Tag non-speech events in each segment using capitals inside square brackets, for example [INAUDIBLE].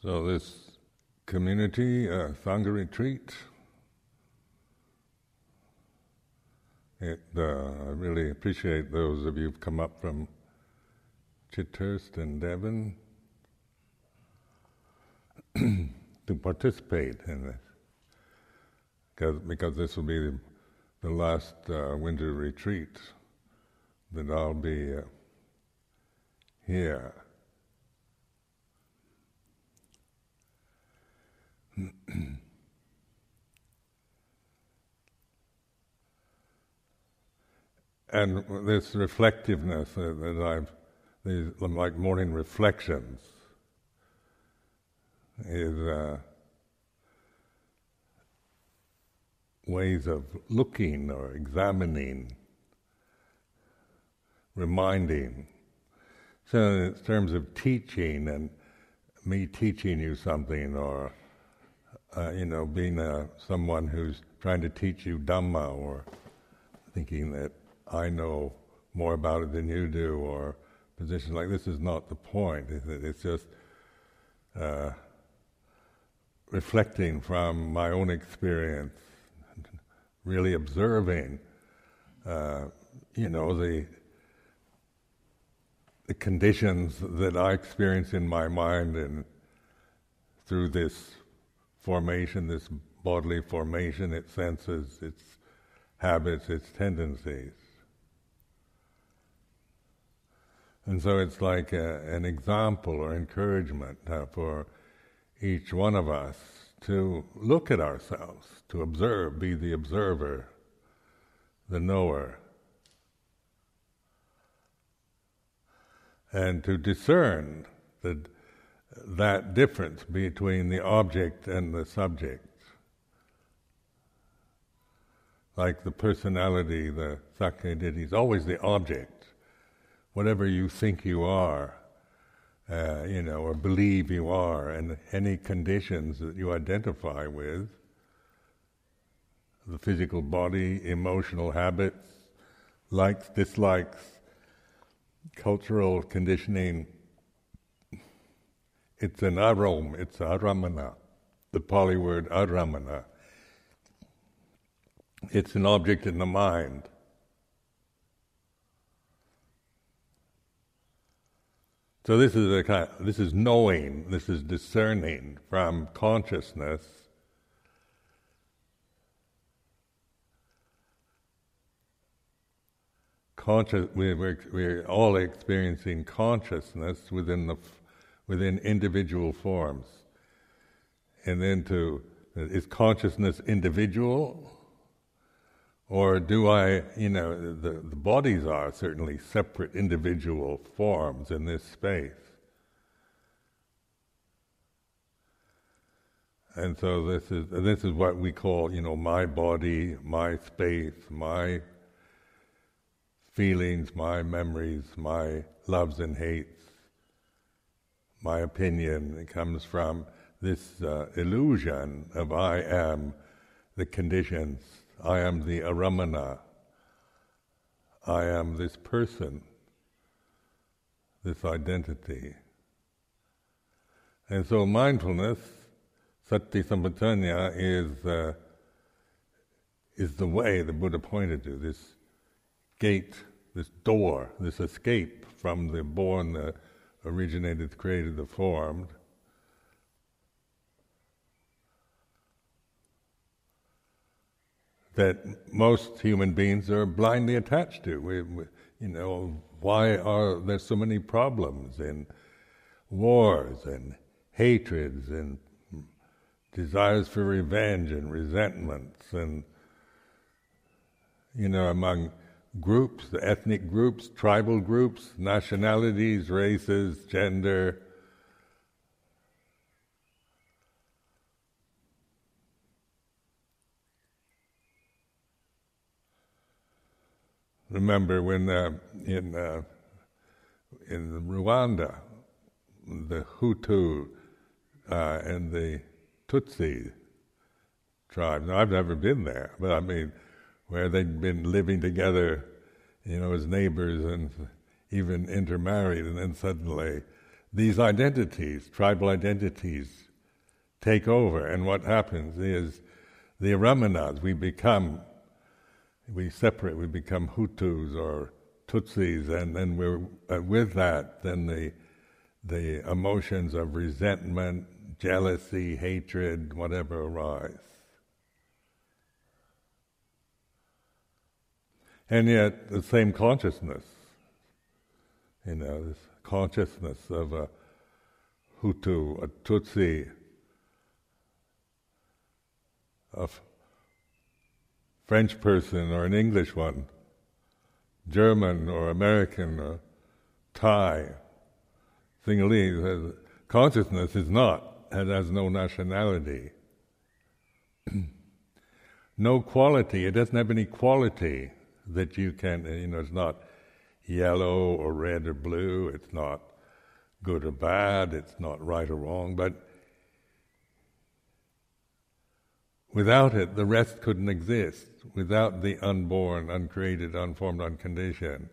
So this community, uh, Sangha retreat, it, uh, I really appreciate those of you who've come up from Chithurst and Devon [CLEARS THROAT] to participate in this, because, because this will be the, the last uh, winter retreat that I'll be uh, here. And this reflectiveness that I've, these like morning reflections, is uh, ways of looking or examining, reminding. So, in terms of teaching and me teaching you something, or uh, you know, being uh, someone who's trying to teach you Dhamma, or thinking that I know more about it than you do, or positions like this is not the point. It's just uh, reflecting from my own experience, really observing, uh, you know, the the conditions that I experience in my mind and through this formation, this bodily formation, its senses, its habits, its tendencies. And so it's like a, an example or encouragement uh, for each one of us to look at ourselves, to observe, be the observer, the knower, and to discern the, that difference between the object and the subject. Like the personality, the Sakkaya Ditthi is always the object. Whatever you think you are, uh, you know, or believe you are, and any conditions that you identify with the physical body, emotional habits, likes, dislikes, cultural conditioning. It's an arom, it's aramana, the Pali word aramana. It's an object in the mind. So this is a kind of, this is knowing, this is discerning from consciousness. Conscious, we're, we're all experiencing consciousness within the within individual forms, and then to is consciousness individual or do I, you know, the, the bodies are certainly separate individual forms in this space. And so this is this is what we call, you know, my body, my space, my feelings, my memories, my loves and hates, my opinion. Comes from this uh, illusion of I am the conditions I am the aramana. I am this person, this identity. And so mindfulness, sati sampajanya, is, uh, is the way the Buddha pointed to, this gate, this door, this escape from the born, the originated, created, the formed, that most human beings are blindly attached to. We, we, you know, why are there so many problems and wars and hatreds and desires for revenge and resentments and you know among groups, ethnic groups, tribal groups, nationalities, races, gender, remember when uh, in uh, in Rwanda, the Hutu uh, and the Tutsi tribe. Now I've never been there, but I mean, where they'd been living together, you know, as neighbors and even intermarried, and then suddenly these identities, tribal identities, take over, and what happens is the Aramanas, we become, we separate, we become Hutus or Tutsis, and then we're uh, with that, then the the emotions of resentment, jealousy, hatred, whatever arise. And yet, the same consciousness, you know, this consciousness of a Hutu, a Tutsi, a French person or an English one, German or American or Thai, Sinhalese, uh, consciousness is not, it has no nationality. [CLEARS THROAT] no quality, it doesn't have any quality that you can, you know, it's not yellow or red or blue, it's not good or bad, it's not right or wrong, but without it, the rest couldn't exist. Without the unborn, uncreated, unformed, unconditioned.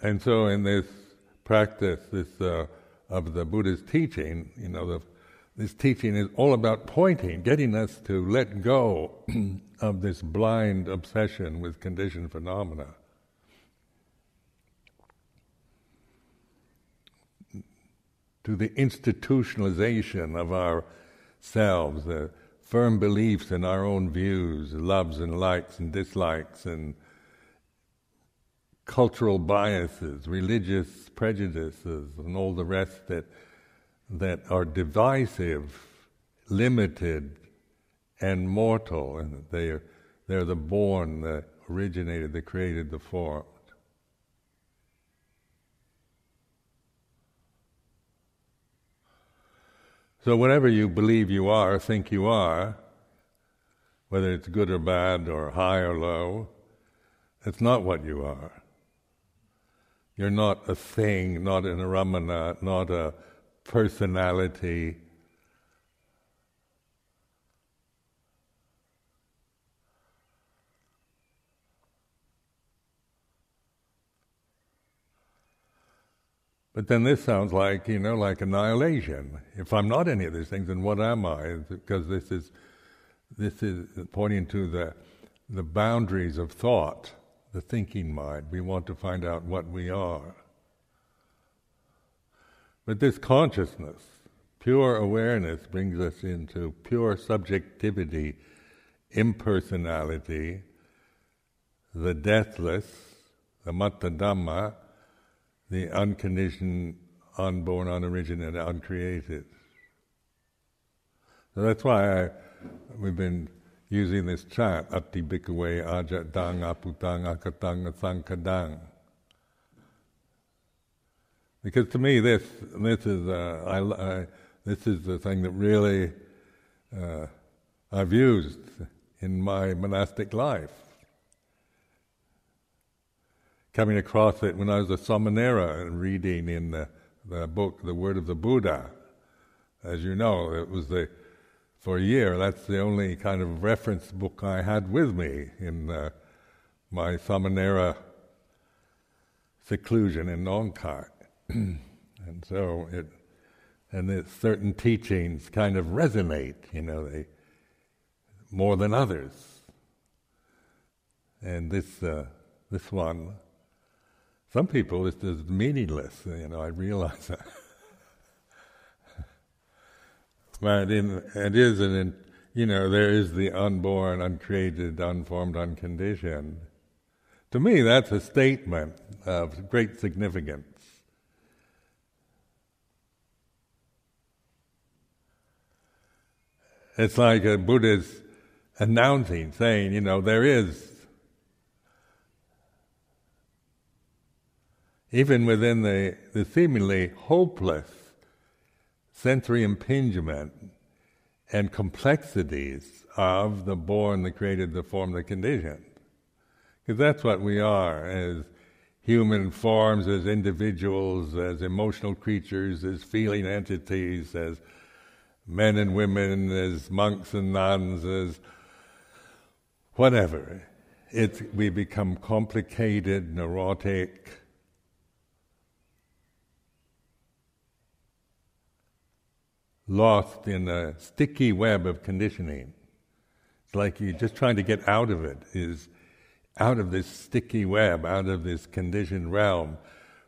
And so, in this practice, this uh, of the Buddha's teaching, you know, the, this teaching is all about pointing, getting us to let go [CLEARS THROAT] of this blind obsession with conditioned phenomena. To the institutionalization of ourselves, the firm beliefs in our own views, loves and likes and dislikes, and cultural biases, religious prejudices, and all the rest that that are divisive, limited, and mortal, and they are they're the born, the originated, the created, the formed. So whatever you believe you are, think you are, whether it's good or bad or high or low, it's not what you are. You're not a thing, not an aramana, not a personality. But then this sounds like, you know, like annihilation. If I'm not any of these things, then what am I? Because this is, this is pointing to the, the boundaries of thought the thinking mind. We want to find out what we are. But this consciousness, pure awareness, brings us into pure subjectivity, impersonality, the deathless, the matta dhamma, the unconditioned, unborn, unoriginated, uncreated. So that's why I, we've been using this chant, Atthi Bhikkhave Ajatang Abhutang Akatang Asankhatang. Because to me, this this is uh, I, I, this is the thing that really uh, I've used in my monastic life. Coming across it when I was a samanera and reading in the, the book, The Word of the Buddha. As you know, it was the for a year. That's the only kind of reference book I had with me in uh, my Samanera seclusion in Nong Khai. [CLEARS THROAT] and so it, and it, certain teachings kind of resonate, you know, they more than others. And this uh, this one, some people, it's, is meaningless. You know, I realize that. [LAUGHS] But in, it is an, you know, there is the unborn, uncreated, unformed, unconditioned. To me, that's a statement of great significance. It's like a Buddha's announcing, saying, you know, there is, even within the, the seemingly hopeless sensory impingement and complexities of the born, the created, the formed, the conditioned. Because that's what we are as human forms, as individuals, as emotional creatures, as feeling entities, as men and women, as monks and nuns, as whatever. It's, we become complicated, neurotic. Lost in a sticky web of conditioning. It's like you're just trying to get out of it, is out of this sticky web, out of this conditioned realm,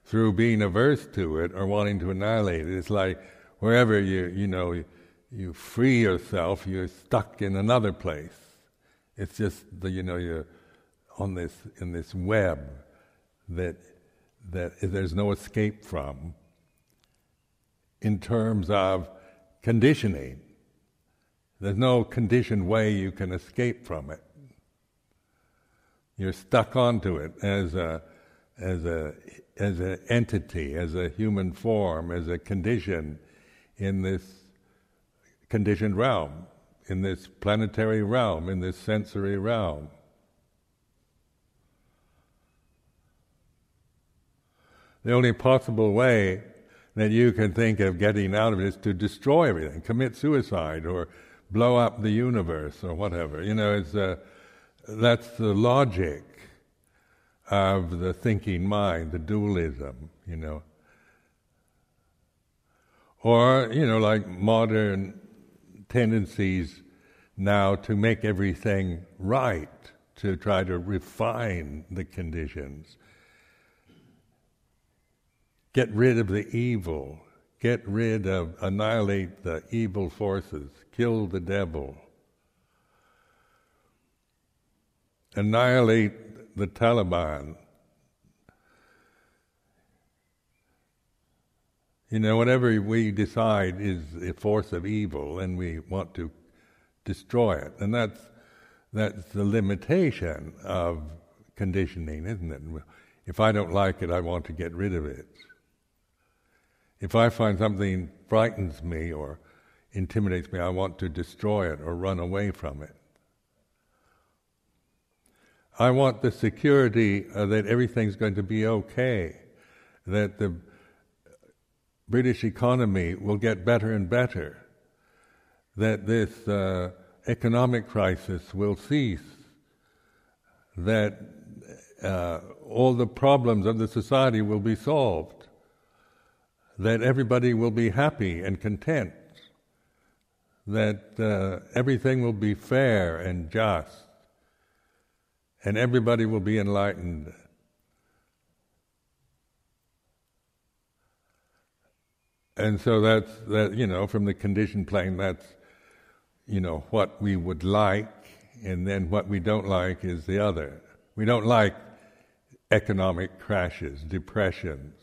through being averse to it or wanting to annihilate it. It's like wherever you, you know, you, free yourself, you're stuck in another place. It's just the, you know, you're on this, in this web that, that there's no escape from in terms of conditioning. There's no conditioned way you can escape from it. You're stuck onto it as a, as a, as an entity, as a human form, as a condition in this conditioned realm, in this planetary realm, in this sensory realm. The only possible way that you can think of getting out of it is to destroy everything, commit suicide, or blow up the universe, or whatever. You know, it's uh, that's the logic of the thinking mind, the dualism. You know, or you know, like modern tendencies now to make everything right, to try to refine the conditions get rid of the evil, get rid of, annihilate the evil forces, kill the devil, annihilate the Taliban. You know, whatever we decide is a force of evil, and we want to destroy it, and that's that's the limitation of conditioning, isn't it? If I don't like it, I want to get rid of it. If I find something frightens me or intimidates me, I want to destroy it or run away from it. I want the security uh, that everything's going to be okay, that the British economy will get better and better, that this uh, economic crisis will cease, that uh, all the problems of the society will be solved that everybody will be happy and content, that uh, everything will be fair and just, and everybody will be enlightened. And so that's that you know from the conditioned plane that's you know what we would like and then what we don't like is the other. We don't like economic crashes, depressions,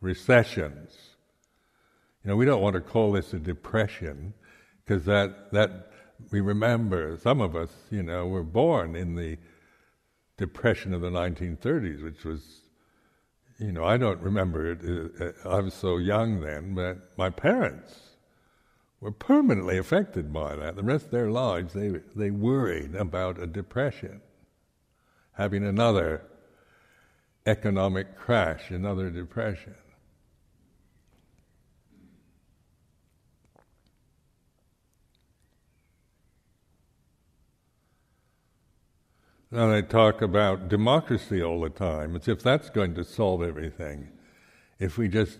recessions. You know, we don't want to call this a depression because that, that we remember, some of us, you know, were born in the depression of the 1930s, which was, you know, I don't remember it. Uh, uh, I was so young then, but my parents were permanently affected by that. The rest of their lives, they, they worried about a depression, having another economic crash, another depression. Now they talk about democracy all the time, It's if that's going to solve everything. If we just,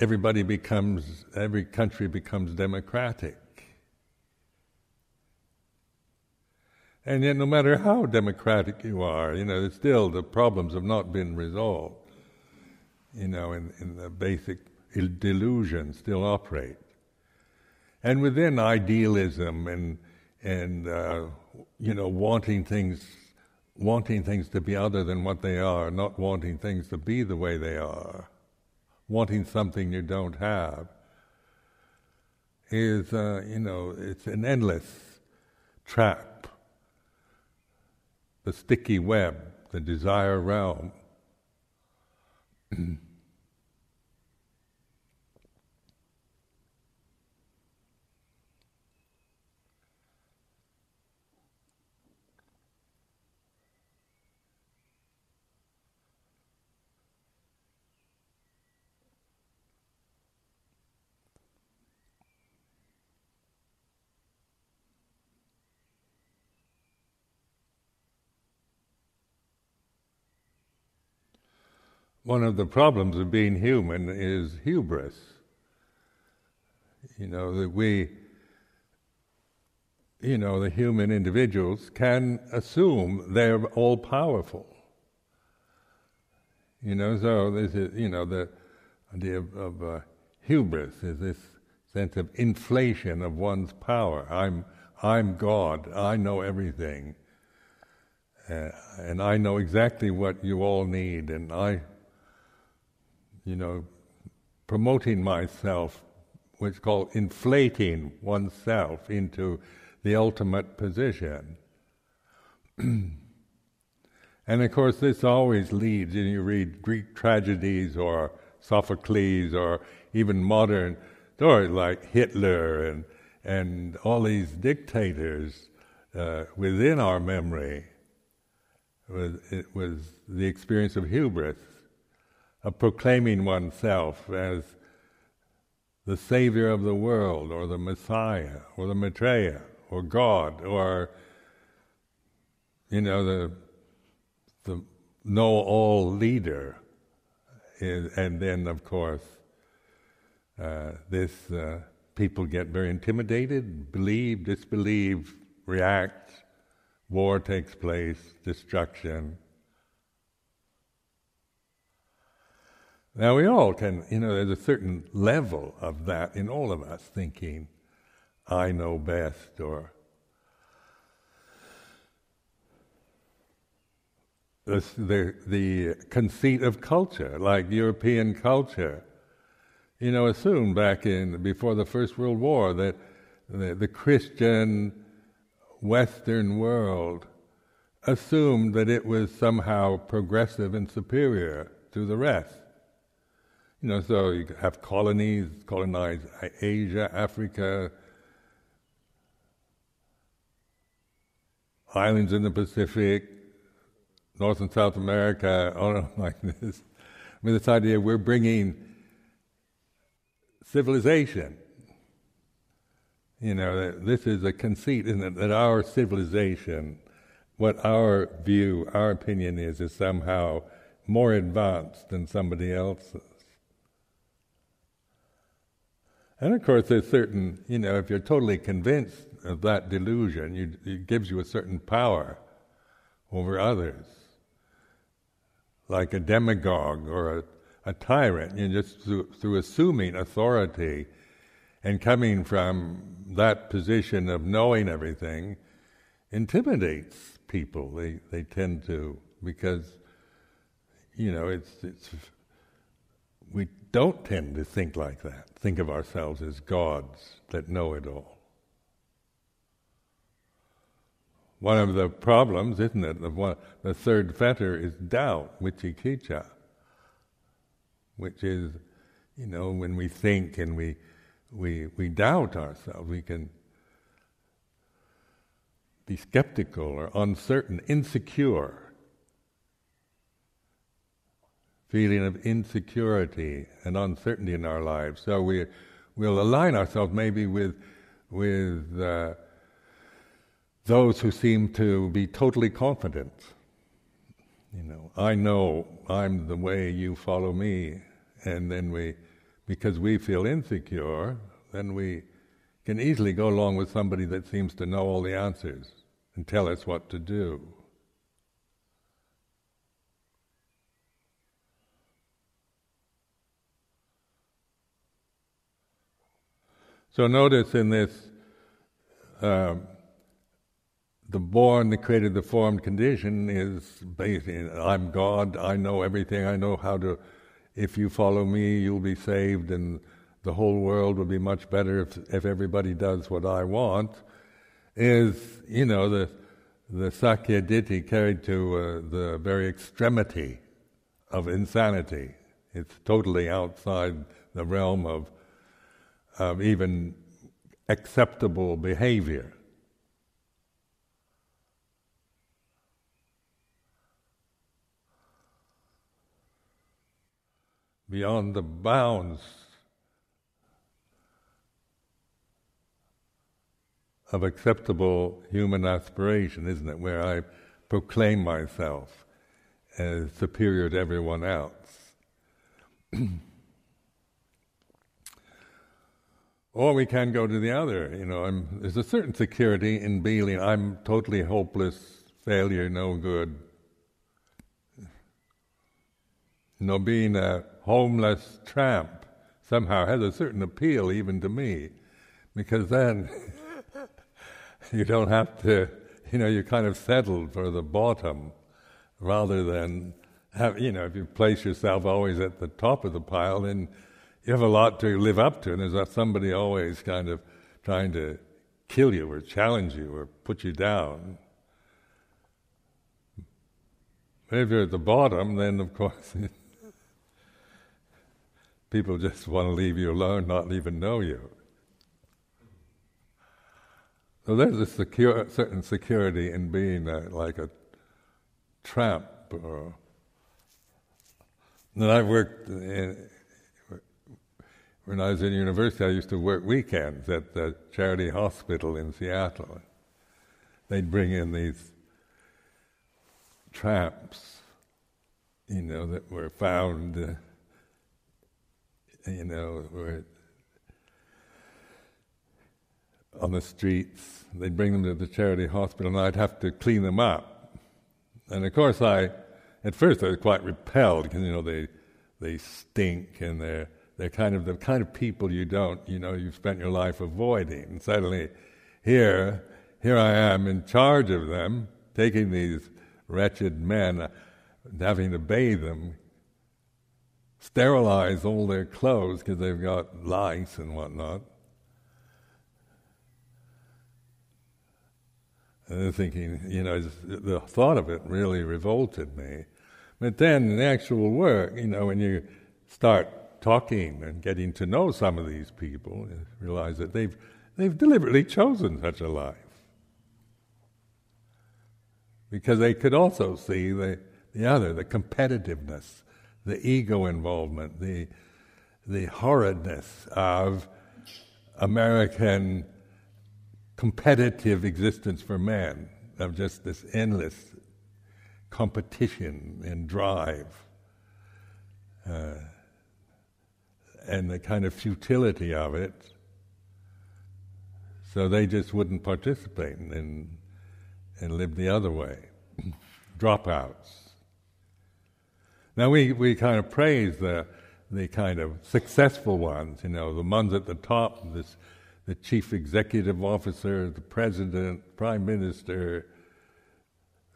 everybody becomes, every country becomes democratic. And yet, no matter how democratic you are, you know, still the problems have not been resolved. You know, in, in the basic delusion still operate. And within idealism and and uh, you know, wanting things, wanting things to be other than what they are, not wanting things to be the way they are, wanting something you don't have, is, uh, you know, it's an endless trap, the sticky web, the desire realm. [CLEARS THROAT] one of the problems of being human is hubris. You know, that we, you know, the human individuals can assume they're all powerful. You know, so this is, you know, the idea of, of uh, hubris is this sense of inflation of one's power. I'm, I'm God. I know everything. Uh, and I know exactly what you all need. And I, you know, promoting myself, what's called inflating oneself into the ultimate position. [CLEARS THROAT] and of course, this always leads, and you read Greek tragedies or Sophocles or even modern stories like Hitler and, and all these dictators uh, within our memory. It was the experience of hubris, of proclaiming oneself as the savior of the world, or the Messiah, or the Maitreya, or God, or you know the the know-all leader and then of course uh, this uh, people get very intimidated, believe, disbelieve, react. War takes place, destruction. Now we all can, you know, there's a certain level of that in all of us, thinking, "I know best," or the, the, the conceit of culture, like European culture. You know, assumed back in before the First World War that the, the Christian Western world assumed that it was somehow progressive and superior to the rest. You know, so you have colonies, colonize Asia, Africa, islands in the Pacific, North and South America, all [LAUGHS] like this. I mean, this idea we're bringing civilization. You know, this is a conceit, isn't it, that our civilization, what our view, our opinion is, is somehow more advanced than somebody else's. And of course, there's certain, you know, if you're totally convinced of that delusion, you, it gives you a certain power over others like a demagogue or a, a tyrant, you know, just through, through assuming authority and coming from that position of knowing everything intimidates people. They they tend to because you know it's it's we don't tend to think like that. Think of ourselves as gods that know it all. One of the problems, isn't it, of one, the third fetter is doubt, vicikiccha, which is, you know, when we think and we, we, we doubt ourselves, we can be skeptical or uncertain, insecure, feeling of insecurity and uncertainty in our lives. So we, we'll align ourselves maybe with, with uh, those who seem to be totally confident. You know, I know I'm the way you follow me, and then we, because we feel insecure, then we can easily go along with somebody that seems to know all the answers and tell us what to do. So notice in this um, the born, the created, the formed condition is in I'm God, I know everything, I know how to, if you follow me, you'll be saved, and the whole world will be much better if, if everybody does what I want, is, you know, the, the Sakkaya Ditthi carried to uh, the very extremity of insanity. It's totally outside the realm of, of even acceptable behavior. beyond the bounds of acceptable human aspiration, isn't it? Where I proclaim myself as superior to everyone else. [CLEARS THROAT] or we can go to the other. You know, I'm, there's a certain security in being I'm totally hopeless, failure, no good. You know, being a homeless tramp somehow has a certain appeal even to me, because then [LAUGHS] you don't have to, you know, you're kind of settled for the bottom rather than have, you know, if you place yourself always at the top of the pile, then you have a lot to live up to, and there's somebody always kind of trying to kill you or challenge you or put you down. If you're at the bottom, then of course [LAUGHS] people just want to leave you alone, not even know you. So there's a secure, certain security in being a, like a tramp. Or, and I've worked in, when I was in university. I used to work weekends at the charity hospital in Seattle. They'd bring in these tramps, you know, that were found, uh, you know, were on the streets. They'd bring them to the charity hospital, and I'd have to clean them up. And of course, I, at first, I was quite repelled because you know they they stink and they're they're kind of the kind of people you don't you know you've spent your life avoiding. And suddenly, here here I am in charge of them, taking these wretched men, uh, having to bathe them, sterilize all their clothes because they've got lice and whatnot. And they're thinking, you know, the thought of it really revolted me. But then the actual work, you know, when you start talking and getting to know some of these people, realize that they've, they've deliberately chosen such a life. Because they could also see the, the other, the competitiveness, the ego involvement, the, the horridness of American competitive existence for man, of just this endless competition and drive, uh, and the kind of futility of it. So they just wouldn't participate and, and live the other way. [CLEARS THROAT] Dropouts. Now we, we kind of praise the, the kind of successful ones, you know, the ones at the top, this the chief executive officer, the president, prime minister,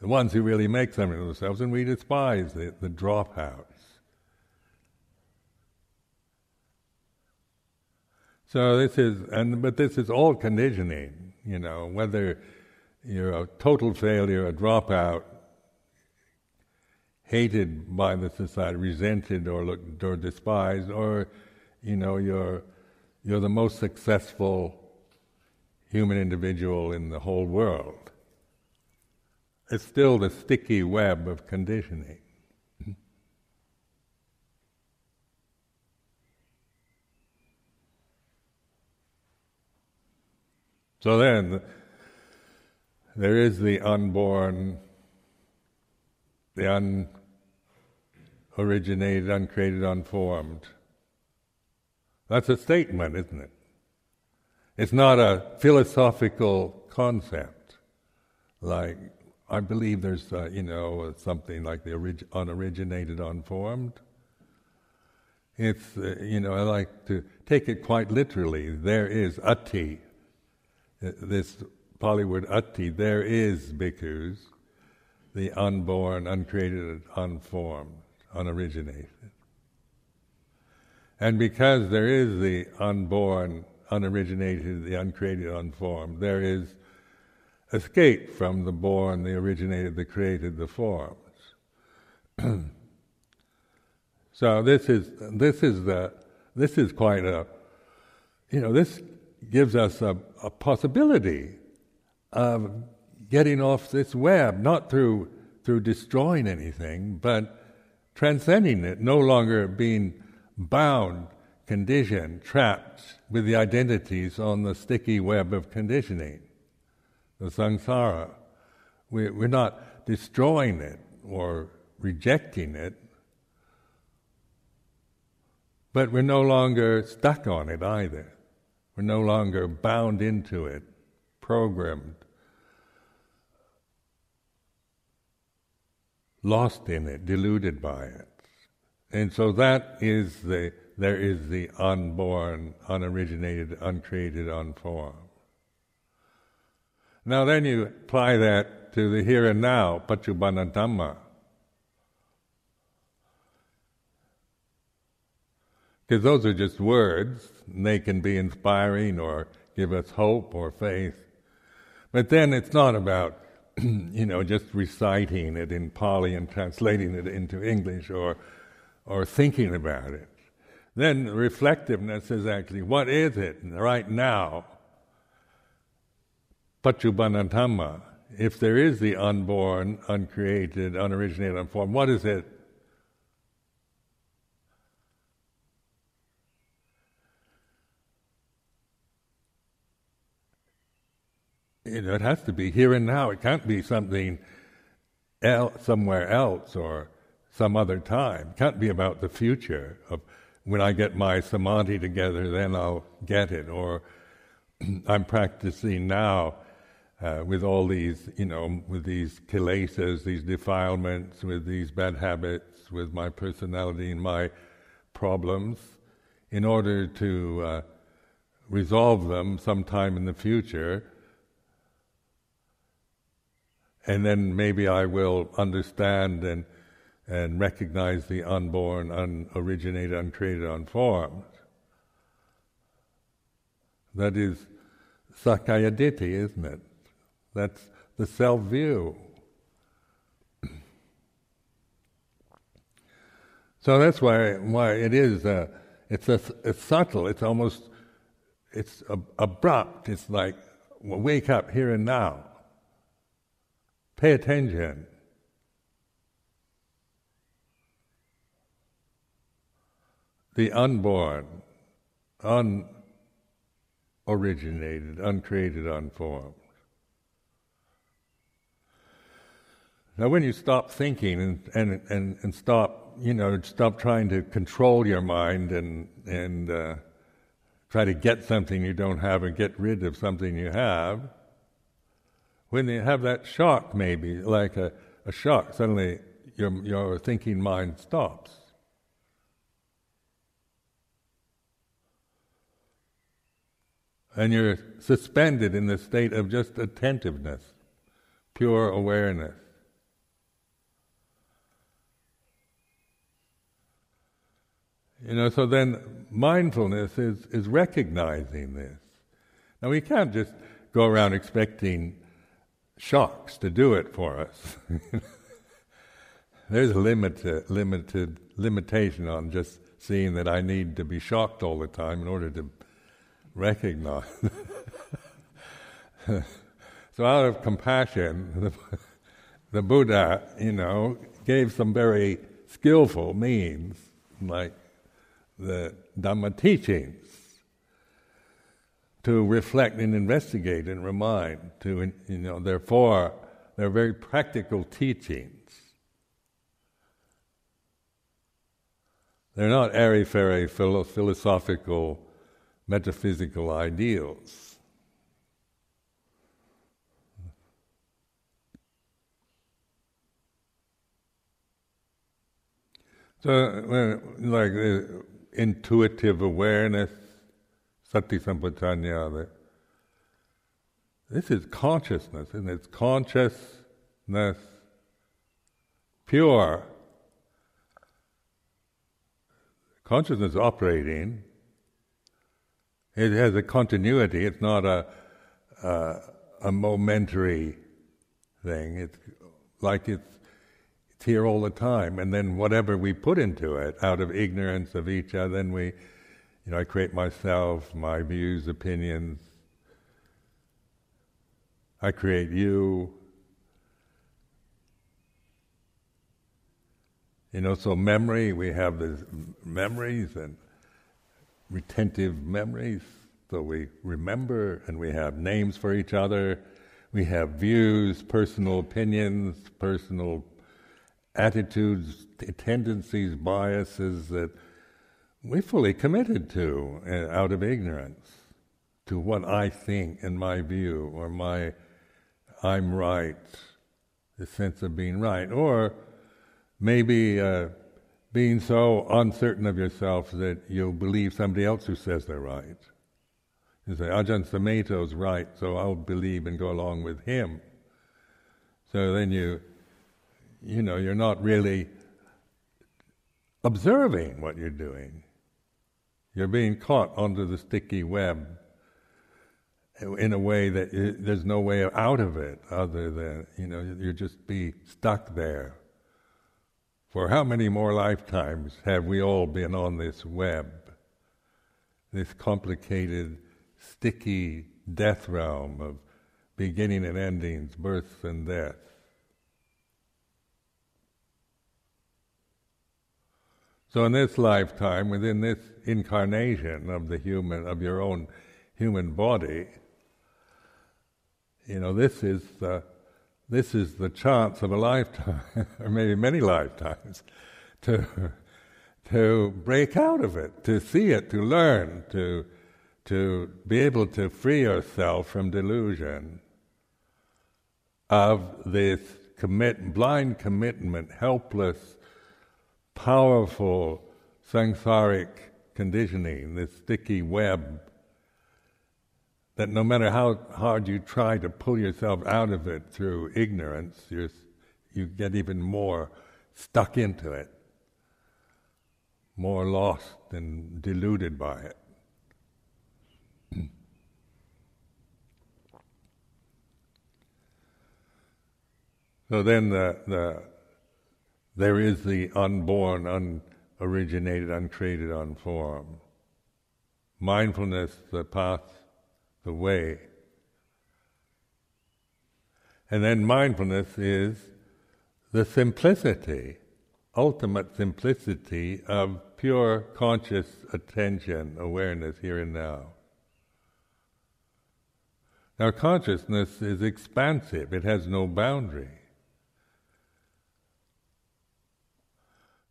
the ones who really make something of themselves, and we despise the, the dropouts. So this is, and but this is all conditioning. You know, whether you're a total failure, a dropout, hated by the society, resented or looked or despised, or you know you're you're the most successful human individual in the whole world. It's still the sticky web of conditioning. So then, there is the unborn, the unoriginated, uncreated, unformed. That's a statement, isn't it? It's not a philosophical concept. Like, I believe there's, uh, you know, something like the orig- unoriginated, unformed. It's, uh, you know, I like to take it quite literally. There is ati, this Pali word ati, there is bhikkhus, the unborn, uncreated, unformed, unoriginated. And because there is the unborn, unoriginated, the uncreated, unformed, there is escape from the born, the originated, the created, the forms. [CLEARS THROAT] so this is this is the this is quite a you know this gives us a, a possibility of getting off this web, not through through destroying anything, but transcending it, no longer being bound, conditioned, trapped with the identities on the sticky web of conditioning, the samsara. We, we're not destroying it or rejecting it, But we're no longer stuck on it either. We're no longer bound into it, programmed, lost in it, deluded by it. And so that is the, there is the unborn, unoriginated, uncreated, unformed. Now then you apply that to the here and now, Paccuppanna Dhamma. Because those are just words, and they can be inspiring or give us hope or faith. But then it's not about, [CLEARS THROAT] you know, just reciting it in Pali and translating it into English or, or thinking about it. Then reflectiveness is actually what is it right now? Paccuppanna If there is the unborn, uncreated, unoriginated, unformed, what is it you know, it has to be here and now. It can't be something el- somewhere else or some other time. It can't be about the future of when I get my samadhi together, then I'll get it. Or [CLEARS THROAT] I'm practicing now uh, with all these, you know, with these kilesas, these defilements, with these bad habits, with my personality and my problems, in order to uh, resolve them sometime in the future and then maybe I will understand and and recognize the unborn, unoriginated, uncreated, unformed. That is Sakkaya Ditthi, isn't it? That's the self view. [CLEARS THROAT] So that's why why it is uh, it's a, it's subtle. It's almost it's abrupt. It's like wake up here and now. Pay attention. The unborn, unoriginated, uncreated, unformed. Now, when you stop thinking and, and, and, and stop, you know, stop trying to control your mind and, and uh, try to get something you don't have and get rid of something you have, when you have that shock, maybe, like a, a shock, suddenly your, your thinking mind stops. And you're suspended in the state of just attentiveness, pure awareness. You know, so then mindfulness is, is recognizing this. Now, we can't just go around expecting shocks to do it for us. [LAUGHS] There's a limited, uh, limited limitation on just seeing that I need to be shocked all the time in order to recognize. [LAUGHS] so, out of compassion, the, the Buddha, you know, gave some very skillful means, like the Dhamma teachings to reflect and investigate and remind. To you know, therefore, they're very practical teachings. They're not airy fairy philosophical, metaphysical ideals. So, like uh, intuitive awareness sati sampajanya. This is consciousness, and it's consciousness pure. Consciousness operating. It has a continuity. It's not a a, a momentary thing. It's like it's it's here all the time, and then whatever we put into it, out of ignorance of each other, then we you know, I create myself, my views, opinions. I create you. You know, so memory, we have these memories and retentive memories. So we remember and we have names for each other. We have views, personal opinions, personal attitudes, tendencies, biases that we fully committed to uh, out of ignorance to what I think and my view or my I'm right, the sense of being right, or maybe uh, being so uncertain of yourself that you'll believe somebody else who says they're right. You say, Ajahn Sumedho's right, so I'll believe and go along with him. So then you, you know, you're not really observing what you're doing. You're being caught under the sticky web in a way that it, there's no way out of it other than, you know, you just be stuck there. For how many more lifetimes have we all been on this web, this complicated, sticky death realm of beginning and endings, birth and death? So in this lifetime, within this incarnation of the human, of your own human body, you know, this is the, this is the chance of a lifetime, [LAUGHS] or maybe many lifetimes, to, to break out of it, to see it, to learn, to, to be able to free yourself from delusion of this commit, blind commitment, helpless powerful samsaric conditioning, this sticky web, that no matter how hard you try to pull yourself out of it through ignorance, you you get even more stuck into it, more lost and deluded by it. [CLEARS THROAT] so then the, the there is the unborn, unoriginated, uncreated, unformed. Mindfulness, the path, the way. And then mindfulness is the simplicity, ultimate simplicity of pure conscious attention, awareness here and now. Now, consciousness is expansive, it has no boundary.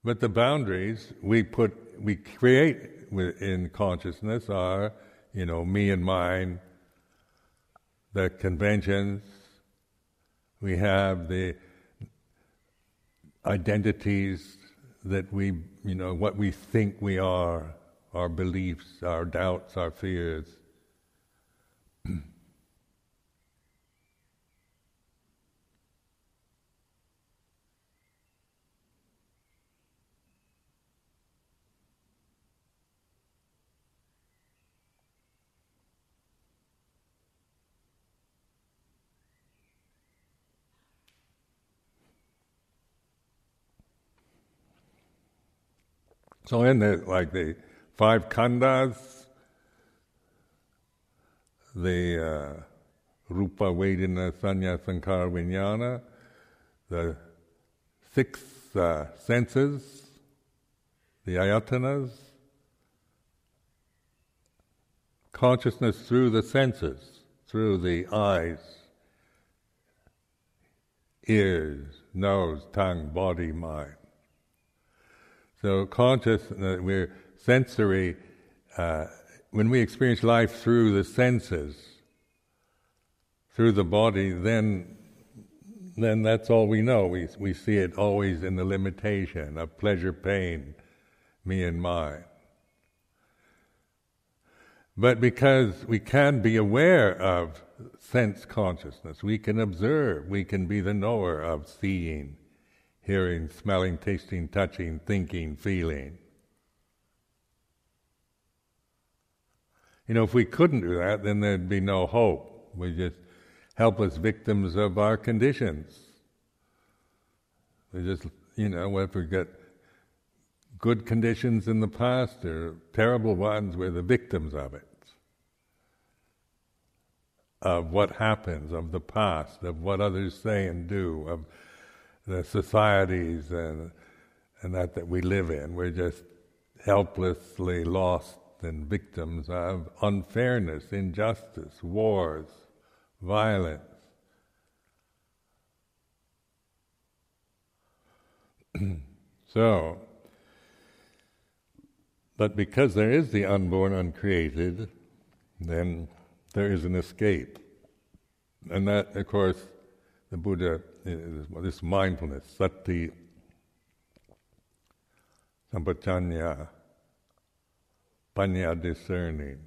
But the boundaries we put, we create in consciousness are, you know, me and mine, the conventions, we have the identities that we, you know, what we think we are, our beliefs, our doubts, our fears. So in the like the five khandhas, the uh, rupa, vedana, sanya, sankhara, vijnana, the six uh, senses, the ayatanas, consciousness through the senses, through the eyes, ears, nose, tongue, body, mind. So consciousness, we're sensory. Uh, when we experience life through the senses, through the body, then then that's all we know. We we see it always in the limitation of pleasure, pain, me and mine. But because we can be aware of sense consciousness, we can observe, we can be the knower of seeing, hearing, smelling, tasting, touching, thinking, feeling. You know, if we couldn't do that, then there'd be no hope. We're just helpless victims of our conditions. We just, you know, if we get good conditions in the past or terrible ones, we're the victims of it. Of what happens, of the past, of what others say and do, of the societies and and that that we live in. We're just helplessly lost and victims of unfairness, injustice, wars, violence. [CLEARS THROAT] so, But because there is the unborn, uncreated, then there is an escape. And that, of course, the Buddha, Uh, this mindfulness, sati, sampajanya, panya discerning.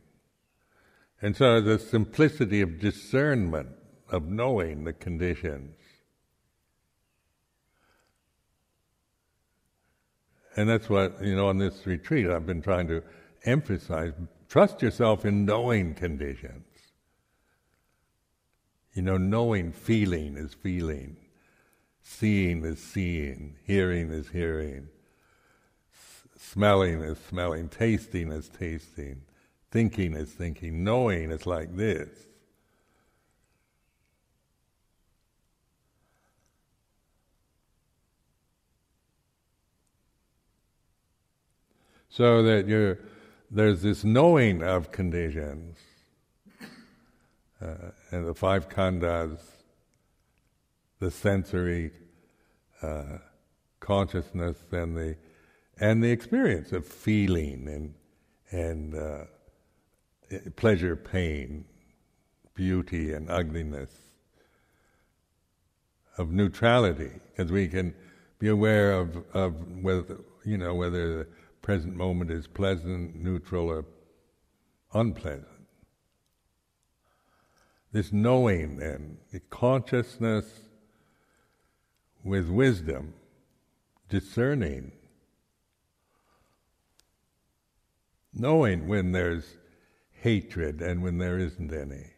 And so the simplicity of discernment, of knowing the conditions. And that's what, you know, on this retreat I've been trying to emphasize. Trust yourself in knowing conditions. You know, knowing, feeling is feeling, seeing is seeing, hearing is hearing, s- smelling is smelling, tasting is tasting, thinking is thinking, knowing is like this. So that there's this knowing of conditions uh, and the five khandhas, the sensory uh, consciousness, and the and the experience of feeling and and uh, pleasure, pain, beauty, and ugliness, of neutrality, because we can be aware of of whether you know whether the present moment is pleasant, neutral, or unpleasant. This knowing and consciousness with wisdom, discerning, knowing when there's hatred and when there isn't any.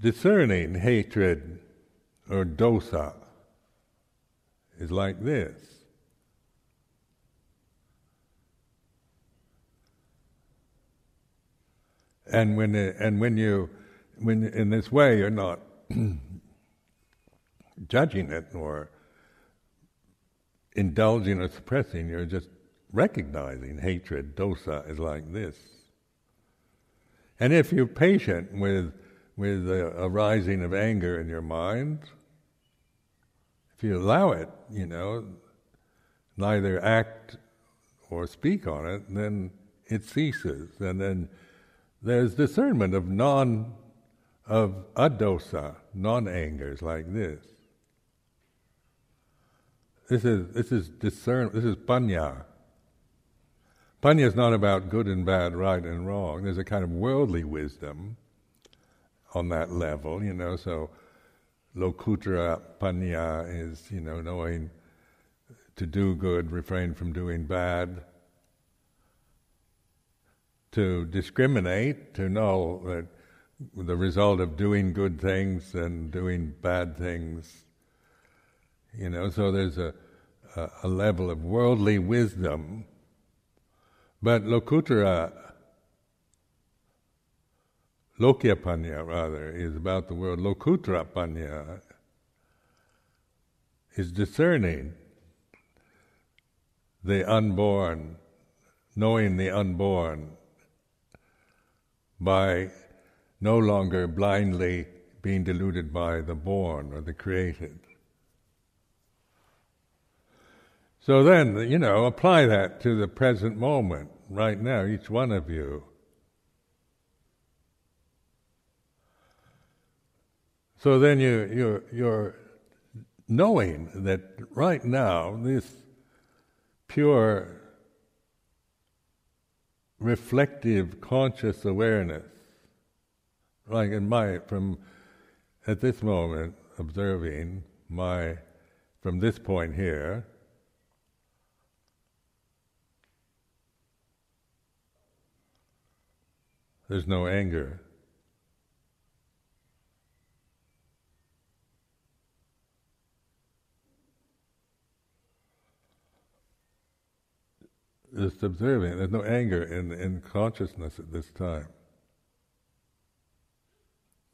Discerning hatred or dosa is like this. And when and when you when in this way you're not [CLEARS THROAT] judging it or indulging or suppressing, you're just recognizing hatred, dosa is like this. And if you're patient with with the arising of anger in your mind, if you allow it, you know, neither act or speak on it, then it ceases. And then there's discernment of non of adosa, non-angers like this. This is this is discern this is panya. Panya is not about good and bad, right and wrong. There's a kind of worldly wisdom on that level, you know, so lokutra panya is, you know, knowing to do good, refrain from doing bad. To discriminate, to know that the result of doing good things and doing bad things, you know, so there's a, a, a level of worldly wisdom. But Lokuttara Lokiya Panya, rather, is about the world. Lokuttara Panya is discerning the unborn, knowing the unborn by no longer blindly being deluded by the born or the created. So then, you know, apply that to the present moment, right now, each one of you. So then you, you're, you're knowing that right now, this pure, reflective, conscious awareness, like in my, from at this moment, observing my, from this point here, there's no anger. Just observing. There's no anger in, in consciousness at this time.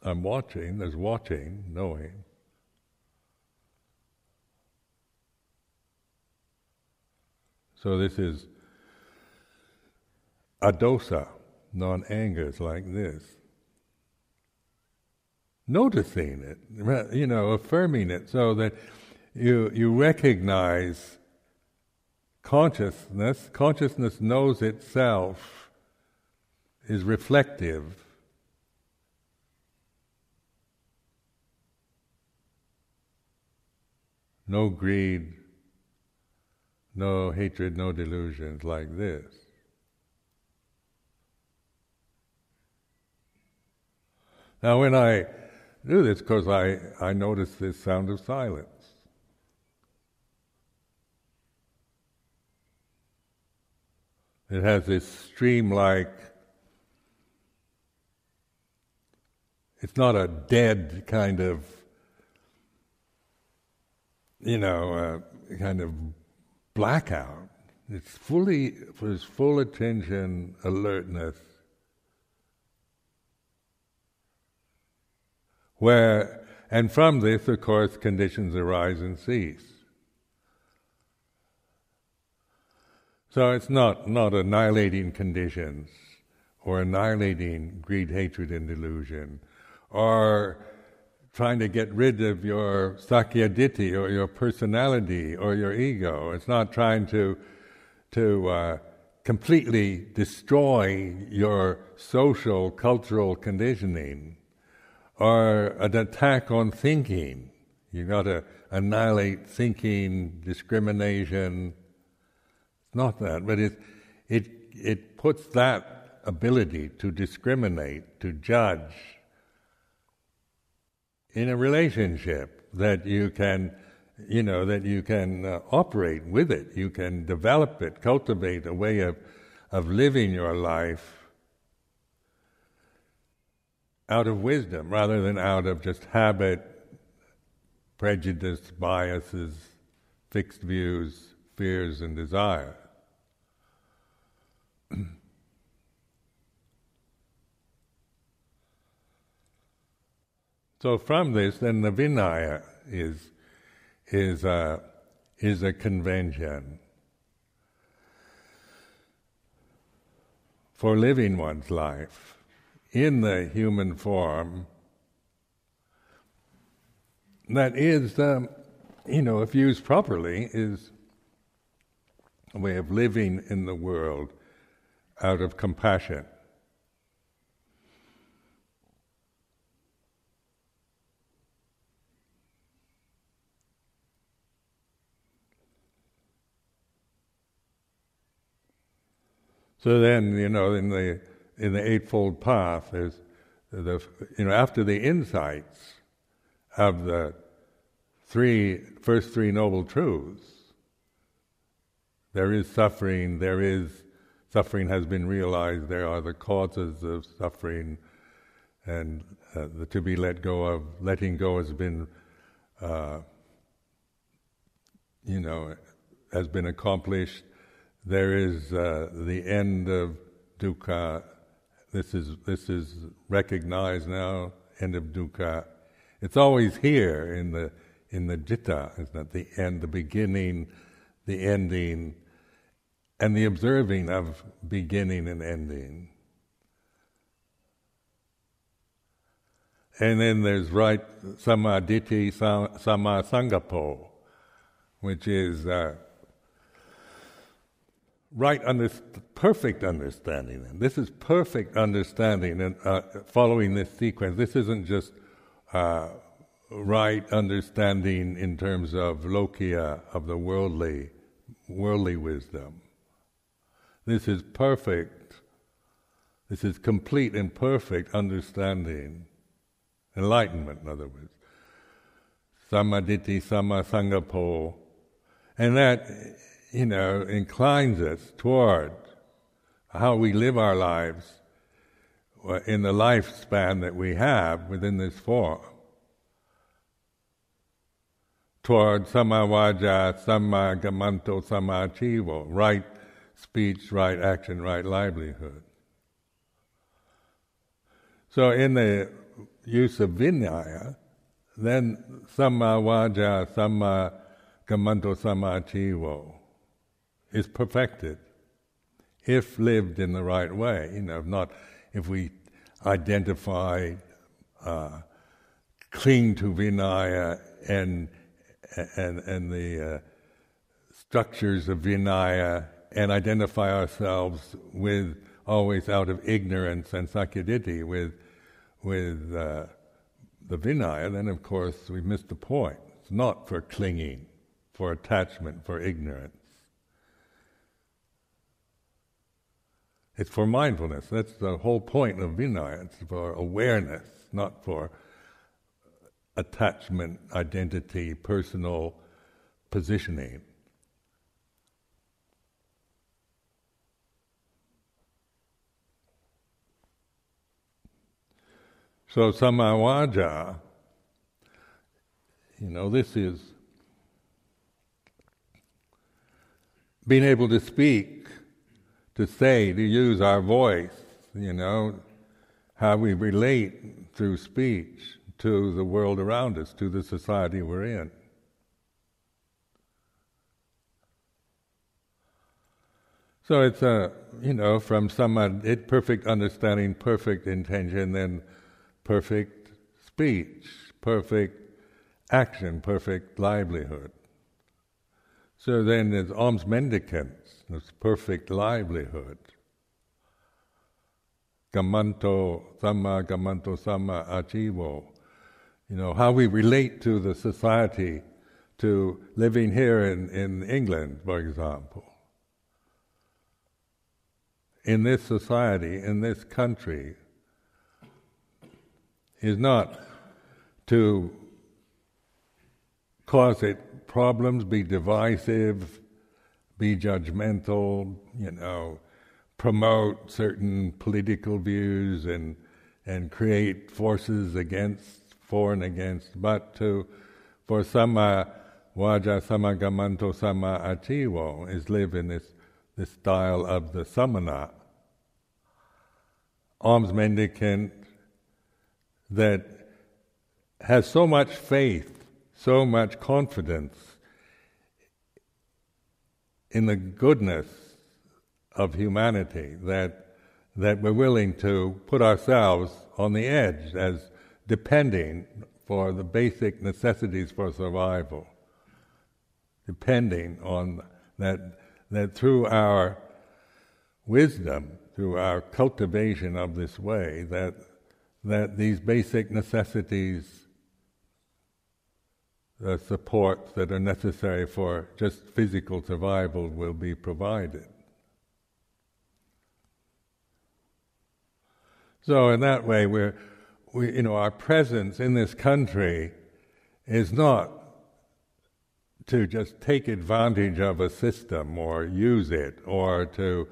I'm watching, there's watching, knowing. So this is adosa, non anger, it's like this. noticing it, you know, affirming it, so that you you recognize consciousness. Consciousness knows itself, is reflective. No greed, no hatred, no delusions like this. Now, when I do this, because I, I notice this sound of silence. It has this stream like, it's not a dead kind of, you know, uh, kind of blackout. It's fully, there's full attention, alertness, where, and from this, of course, conditions arise and cease. So it's not, not annihilating conditions or annihilating greed, hatred, and delusion or trying to get rid of your sakkayaditthi or your personality or your ego. It's not trying to, to uh, completely destroy your social, cultural conditioning or an attack on thinking. You've got to annihilate thinking, discrimination. It's not that, but it it it puts that ability to discriminate, to judge, in a relationship that you can, you know, that you can uh, operate with it. You can develop it, cultivate a way of of living your life out of wisdom rather than out of just habit, prejudice, biases, fixed views, fears, and desire. so from this, then the Vinaya is is a, is a convention for living one's life in the human form that is, um, you know, if used properly, is way of living in the world out of compassion. So then, you know, in the in the Eightfold Path, there's the, you know, after the insights of the three, first three Noble Truths, there is suffering, there is, suffering has been realized, there are the causes of suffering, and uh, the to be let go of, letting go has been, uh, you know, has been accomplished. There is uh, the end of dukkha this is this is recognized now. End of dukkha. It's always here in the in the citta, isn't it? The end, the beginning, the ending, and the observing of beginning and ending. And then there's right samaditi sama sangapo, which is uh, right under, perfect understanding. And this is perfect understanding and uh, following this sequence. This isn't just uh, right understanding in terms of lokiya of the worldly, worldly wisdom. This is perfect. This is complete and perfect understanding, enlightenment, in other words. Samaditi, sama sangapo, and that you know, inclines us toward how we live our lives uh, in the lifespan that we have within this form. Toward samavaja, samagamanto, samachivo, right speech, right action, right livelihood. So in the use of vinaya, then samavaja, samagamanto, samachivo is perfected if lived in the right way. You know, if not if we identify uh, cling to Vinaya and, and, and the uh, structures of Vinaya and identify ourselves with always out of ignorance and sakkayaditthi with, with uh, the Vinaya, then of course we miss the point. It's not for clinging, for attachment, for ignorance. It's for mindfulness. That's the whole point of Vinaya. It's for awareness, not for attachment, identity, personal positioning. So samavaja, you know, this is being able to speak, to say, to use our voice, you know, how we relate through speech to the world around us, to the society we're in. So it's a, you know, from some perfect understanding, perfect intention, then perfect speech, perfect action, perfect livelihood. So then there's alms mendicants, there's perfect livelihood. Gamanto sama, gamanto sama achivo. You know, how we relate to the society, to living here in, in England, for example. In this society, in this country, is not to cause it problems, be divisive, be judgmental, you know, promote certain political views and and create forces against for and against, but to for sama vaja samagamanto sama achivo is live in this this style of the samana. Alms mendicant that has so much faith, so much confidence in the goodness of humanity that that we're willing to put ourselves on the edge as depending for the basic necessities for survival, depending on that that through our wisdom, through our cultivation of this way, that that these basic necessities, the supports that are necessary for just physical survival, will be provided. So, in that way, we're, we, you know, our presence in this country is not to just take advantage of a system or use it or to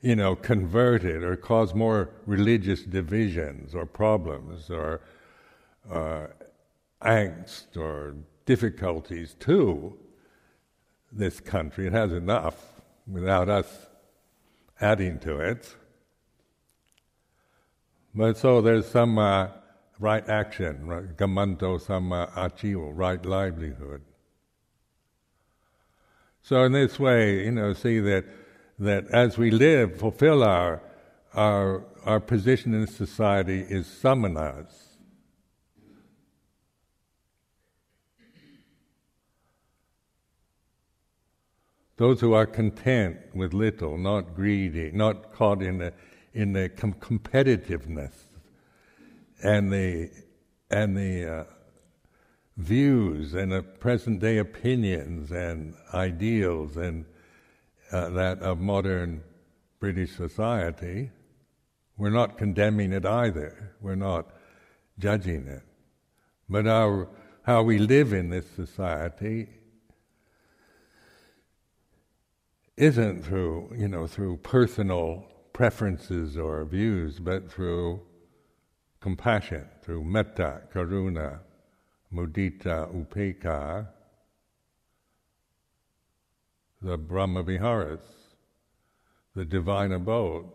you know, convert it or cause more religious divisions or problems or uh, angst or difficulties to this country. It has enough without us adding to it. But so there's some uh, right action, gamanto sama achivo, right livelihood. So in this way, you know, see that that as we live, fulfill our, our, our position in society is samanas. Those who are content with little, not greedy, not caught in the, in the com- competitiveness and the, and the uh, views and the present day opinions and ideals and uh, that of modern British society, we're not condemning it either. We're not judging it. But our, how we live in this society isn't through, you know, through personal preferences or views, but through compassion, through metta, karuna, mudita, upekkha, the Brahma Viharas, the divine abodes.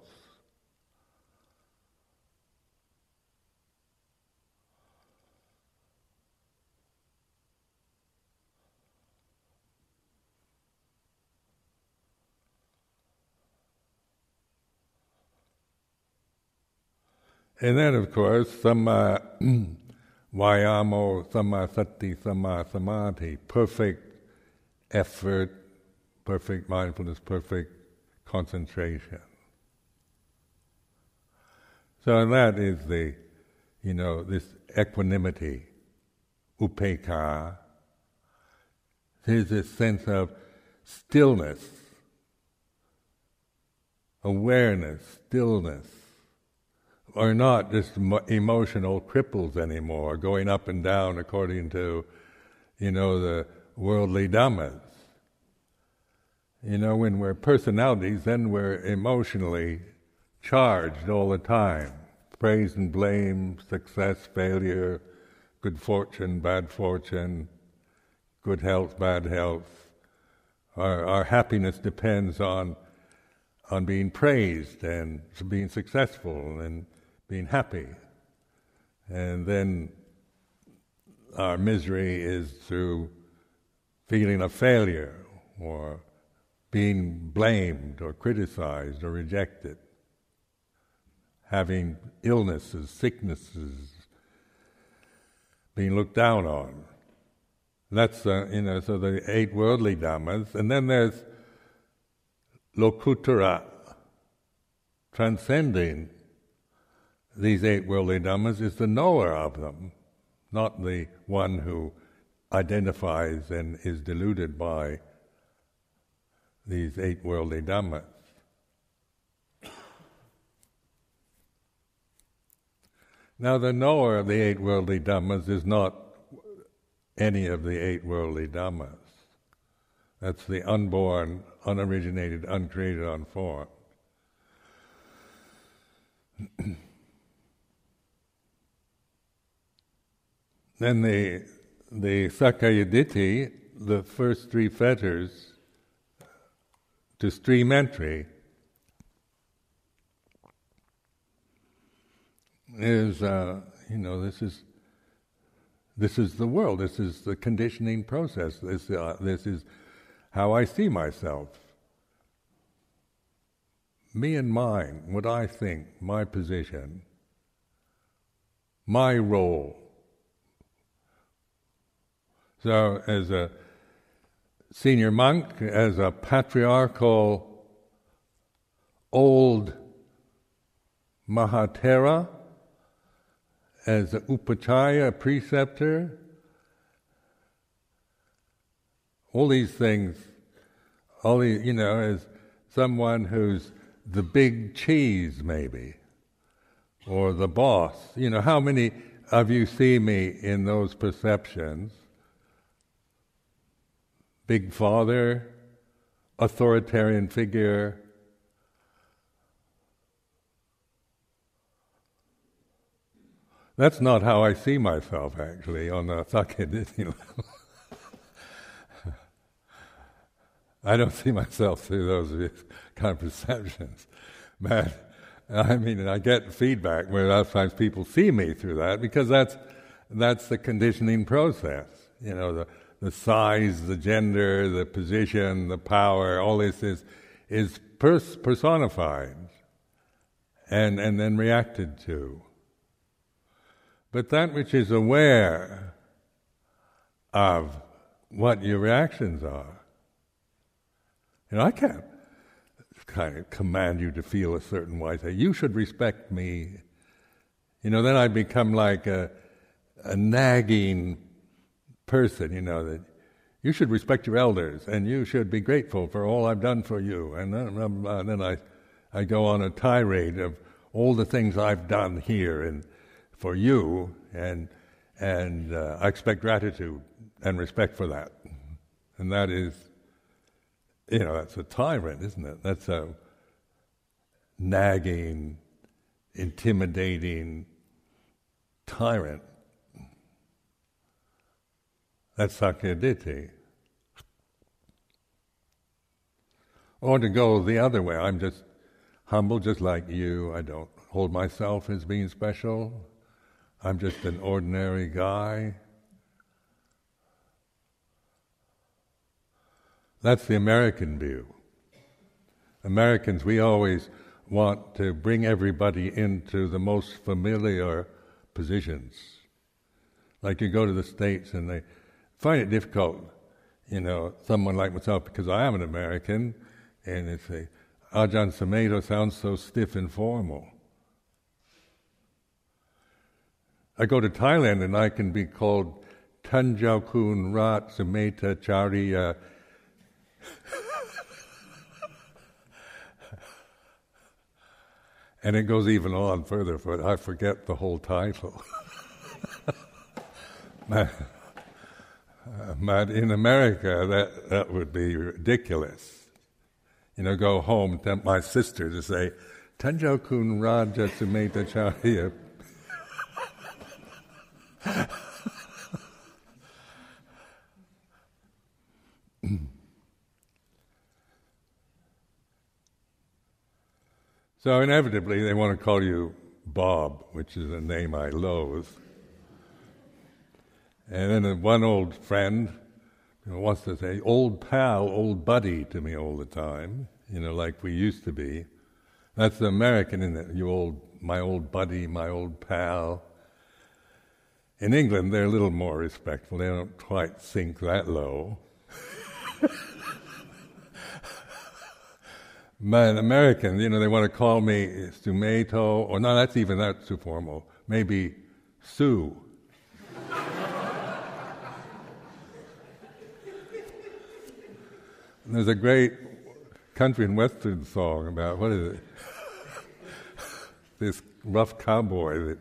And then, of course, some [CLEARS THROAT] Vayamo Samasati Samasamadhi, perfect effort, perfect mindfulness, perfect concentration. So that is the, you know, this equanimity, upekkha. There's this sense of stillness, awareness, stillness, are not just emotional cripples anymore, going up and down according to, you know, the worldly dhammas. You know, when we're personalities, then we're emotionally charged all the time. Praise and blame, success, failure, good fortune, bad fortune, good health, bad health. Our, our happiness depends on on being praised and being successful and being happy. And then our misery is through feeling a failure or being blamed or criticized or rejected, having illnesses, sicknesses, being looked down on. That's, uh, you know, so the eight worldly dhammas. And then there's lokuttara, transcending these eight worldly dhammas, is the knower of them, not the one who identifies and is deluded by these eight worldly dhammas. Now, the knower of the eight worldly dhammas is not any of the eight worldly dhammas. That's the unborn, unoriginated, uncreated, unformed. then the the Sakkaya the first three fetters to stream entry, is uh, you know this is this is the world. This is the conditioning process. This uh, this is how I see myself. Me and mine, what I think, my position, my role. So, as a senior monk, as a patriarchal old Mahathera, as an upajjhaya preceptor, all these things, all these, you know, as someone who's the big cheese, maybe, or the boss. You know, how many of you see me in those perceptions? Big father, authoritarian figure. That's not how I see myself, actually, on the [LAUGHS] Sakkayaditthi level. I don't see myself through those kind of perceptions. But I mean, I get feedback where sometimes people see me through that because that's that's the conditioning process. You know, the the size, the gender, the position, the power, all this is is pers- personified and and then reacted to. But that which is aware of what your reactions are you know, I can't kind of command you to feel a certain way. Say, you should respect me. You know, then I become like a, a nagging person, you know, that you should respect your elders and you should be grateful for all I've done for you. And then, um, uh, then I, I go on a tirade of all the things I've done here and for you, and, and uh, I expect gratitude and respect for that. And that is you know, that's a tyrant, isn't it? That's a nagging, intimidating tyrant. That's Sakkayaditthi. Or to go the other way, I'm just humble, just like you. I don't hold myself as being special. I'm just an ordinary guy. That's the American view. Americans, we always want to bring everybody into the most familiar positions. Like you go to the States and they find it difficult, you know, someone like myself, because I am an American, and they say, Ajahn ah, Sumedho sounds so stiff and formal. I go to Thailand and I can be called Tanjaukun Rat Sumeta Charya. [LAUGHS] and it goes even on further, but I forget the whole title. [LAUGHS] but in America, that, that would be ridiculous. You know, go home to my sister to say, Tanjaukun Raja Sumeta Charya so inevitably, they want to call you Bob, which is a name I loathe. And then one old friend wants to say, old pal, old buddy to me all the time, you know, like we used to be. That's the American in it, you old, my old buddy, my old pal. In England, they're a little more respectful. They don't quite sink that low. [LAUGHS] but Americans, you know, they want to call me Sumedho, or no, that's even that's too formal. Maybe Sue. There's a great country and western song about what is it? this rough cowboy that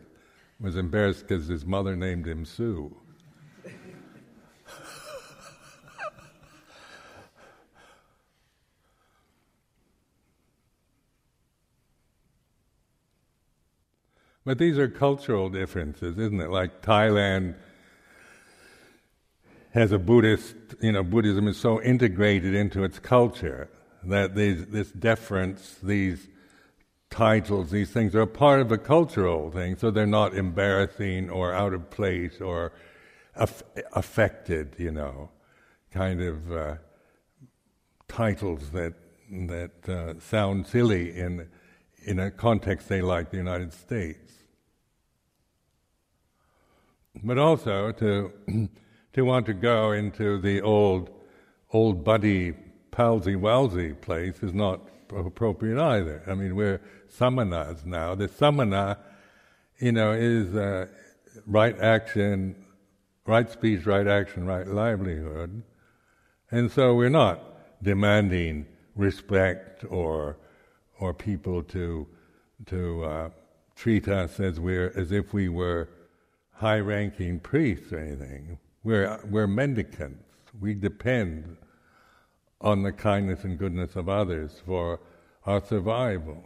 was embarrassed because his mother named him Sue. but these are cultural differences, isn't it? Like Thailand has a Buddhist, you know, Buddhism is so integrated into its culture that these, this deference, these titles, these things are part of a cultural thing, so they're not embarrassing or out of place or aff- affected, you know, kind of uh, titles that that uh, sound silly in in a context say like the United States. But also to [CLEARS THROAT] to want to go into the old old buddy palsy walsy place is not appropriate either. I mean, we're samanas now. The samana, you know, is uh, right action, right speech, right action, right livelihood. And so we're not demanding respect or or people to to uh, treat us as we're as if we were high-ranking priests or anything. We're we're mendicants. We depend on the kindness and goodness of others for our survival.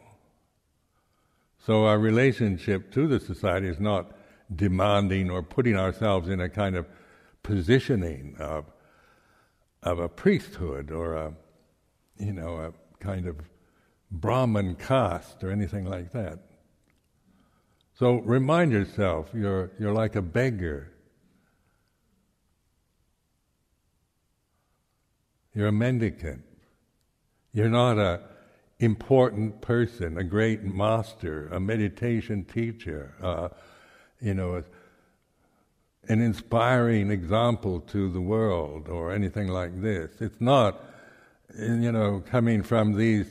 So our relationship to the society is not demanding or putting ourselves in a kind of positioning of of a priesthood or a you know a kind of Brahman caste or anything like that. So remind yourself you're you're like a beggar. You're a mendicant. You're not a important person, a great master, a meditation teacher, uh, you know, an inspiring example to the world or anything like this. It's not, you know, coming from these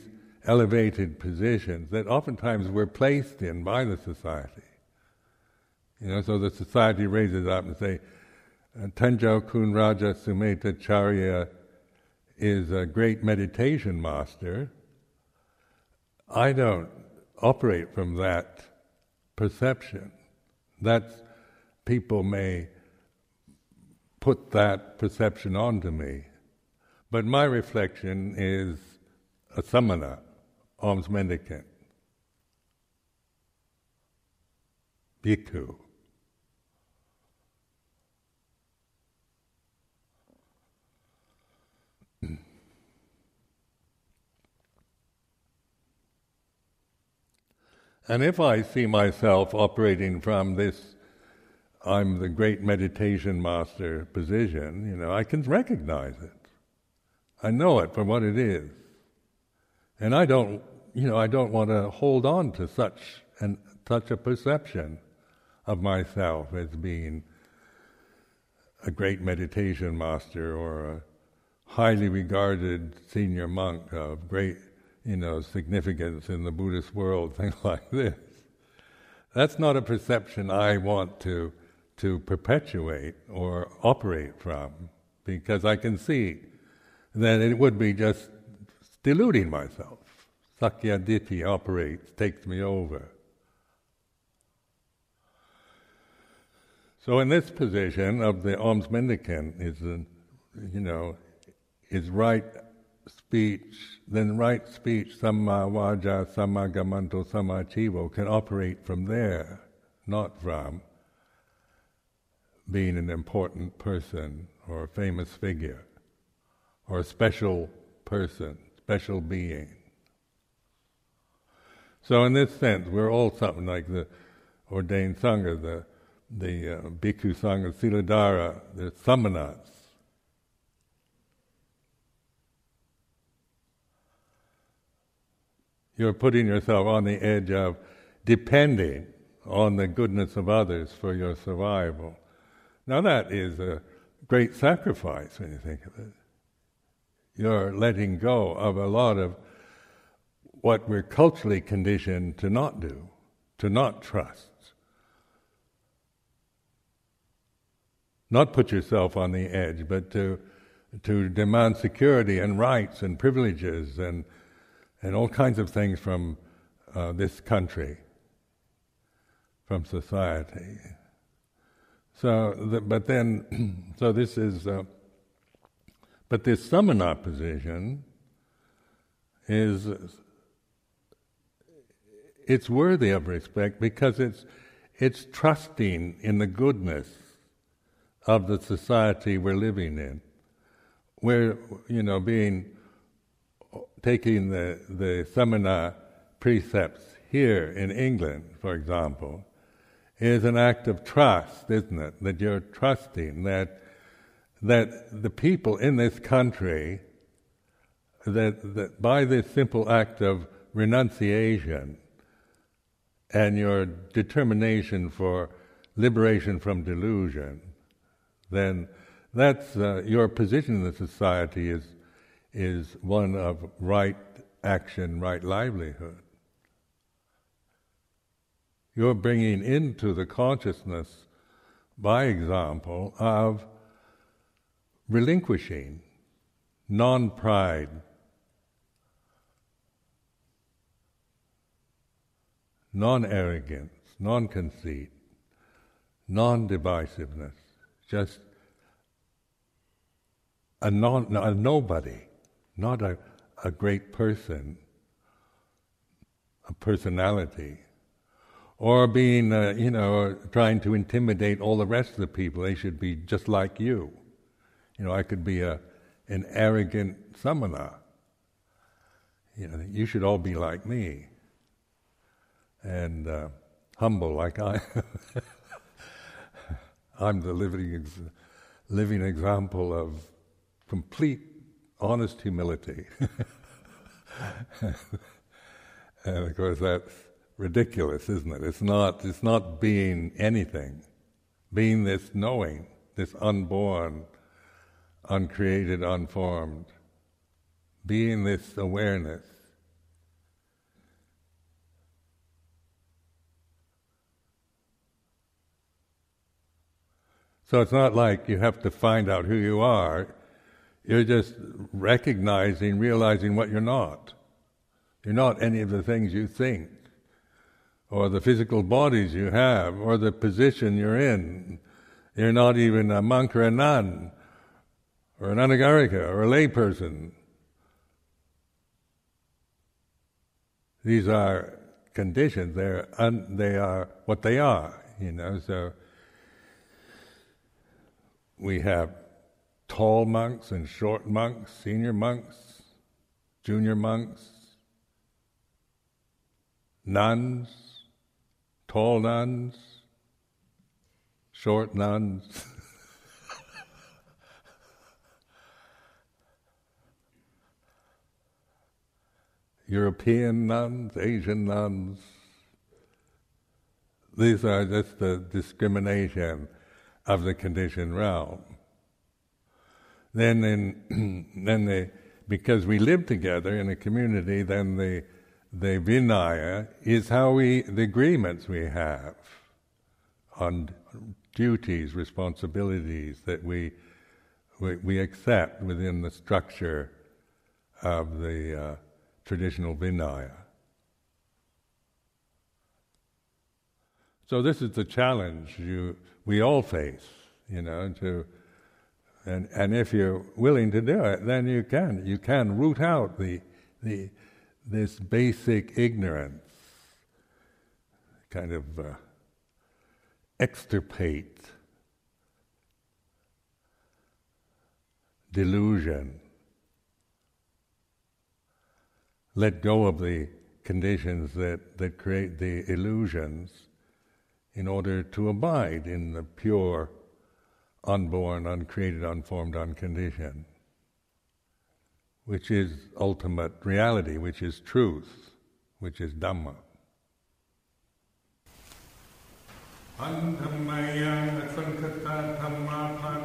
elevated positions that oftentimes we're placed in by the society. You know, so the society raises up and say, Tanjo Kun Raja Sumeta Charya is a great meditation master, I don't operate from that perception. That people may put that perception onto me. But my reflection is a samana, alms mendicant, bhikkhu. And if I see myself operating from this, I'm the great meditation master position, you know, I can recognize it. I know it for what it is. And I don't, you know, I don't want to hold on to such and such a perception of myself as being a great meditation master or a highly regarded senior monk of great, you know, significance in the Buddhist world, [LAUGHS] things like this. That's not a perception I want to to perpetuate or operate from, because I can see that it would be just deluding myself. Sakkaya Ditthi operates, takes me over. So in this position of the alms mendicant is, you know, is right speech, then right speech, samma vaca, samma kammanto, samma ajivo, can operate from there, not from being an important person or a famous figure or a special person, special being. So in this sense, we're all something like the ordained sangha, the the uh, bhikkhu sangha, siladhara, the samanas. You're putting yourself on the edge of depending on the goodness of others for your survival. Now that is a great sacrifice when you think of it. You're letting go of a lot of what we're culturally conditioned to not do, to not trust. Not put yourself on the edge, but to to demand security and rights and privileges and and all kinds of things from uh, this country, from society. So, the, but then, [CLEARS THROAT] so this is, uh, but this samana position is, it's worthy of respect because it's, it's trusting in the goodness of the society we're living in. We're, you know, being, taking the, the samana precepts here in England, for example, is an act of trust, isn't it? That you're trusting that that the people in this country that that by this simple act of renunciation and your determination for liberation from delusion, then that's uh, your position in the society is is one of right action, right livelihood. You're bringing into the consciousness, by example, of relinquishing, non pride, non arrogance, non conceit, non divisiveness, just a, non, a nobody, not a, a great person, a personality or being, uh, you know, trying to intimidate all the rest of the people. They should be just like you. You know, I could be a, an arrogant samana. You know, you should all be like me. And uh, humble like I [LAUGHS] I'm the living, ex- living example of complete honest humility. [LAUGHS] and of course, that's ridiculous, isn't it? It's not, it's not being anything. Being this knowing, this unborn, uncreated, unformed. Being this awareness. So it's not like you have to find out who you are. You're just recognizing, realizing what you're not. You're not any of the things you think or the physical bodies you have, or the position you're in. You're not even a monk or a nun, or an anagarika, or a layperson. These are conditions. They're un, they are what they are. You know. So we have tall monks and short monks, senior monks, junior monks, nuns tall nuns, short nuns. [LAUGHS] European nuns, Asian nuns. These are just the discrimination of the conditioned realm. Then in, [CLEARS THROAT] then the, because we live together in a community, then the, the Vinaya is how we, the agreements we have on duties, responsibilities that we, we, we accept within the structure of the uh, traditional Vinaya. So this is the challenge you, we all face, you know, to, and, and if you're willing to do it, then you can. You can root out the, the, this basic ignorance, kind of uh, extirpate delusion, let go of the conditions that, that create the illusions in order to abide in the pure, unborn, uncreated, unformed, unconditioned, which is ultimate reality, which is truth, which is Dhamma. Dhamma,